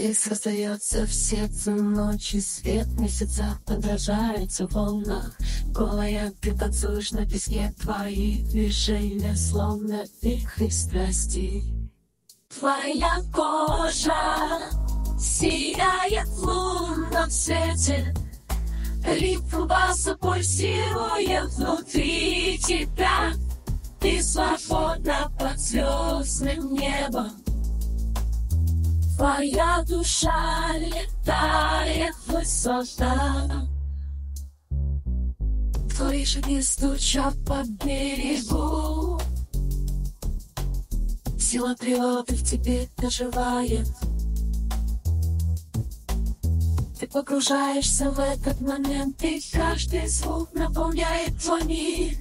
И создается в сердце ночи. Свет месяца Отражается в волнах. Голая ты танцуешь на песке Твои движения словно вихри страсти Твоя кожа сияет в лунном свете. Ритм баса пульсирует внутри тебя. Ты свободна под звездным небом Твоя душа летает высота. Твои шаги стучат по берегу. Сила природы в тебе оживает Ты погружаешься в этот момент И каждый звук наполняет твой мир.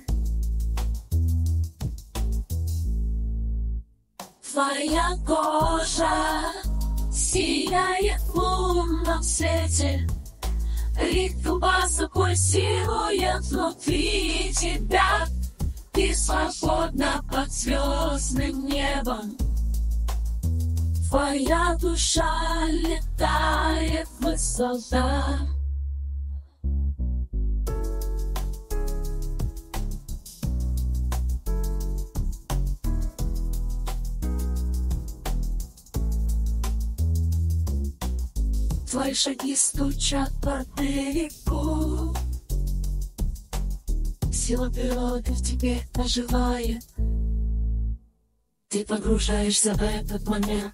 Твоя кожа сияет лунном свете. Ритм баса пульсирует внутри тебя. Ты свободна под звездным небом. Твоя душа летает высота. Твои шаги стучат по берегу Сила природы в тебе оживает. Ты погружаешься в этот момент.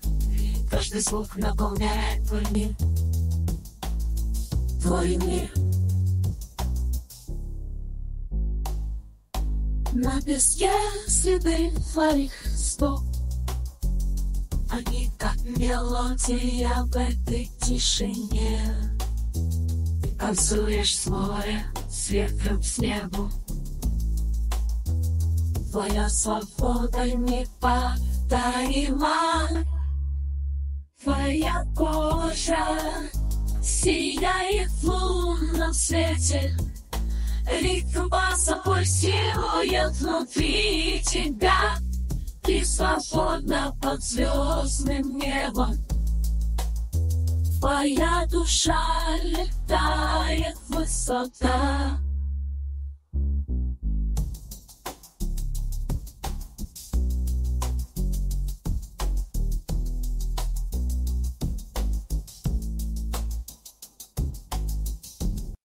Каждый звук наполняет твой мир. Твой мир. На песке следы твоих стоп они мелодия в этой тишине. Танцуешь свой светом с небу. Твоя свобода неповторима Твоя кожа сияет в лунном свете. Ритм баса пульсирует внутри тебя ты свободна под звездным небом. Твоя душа летает высота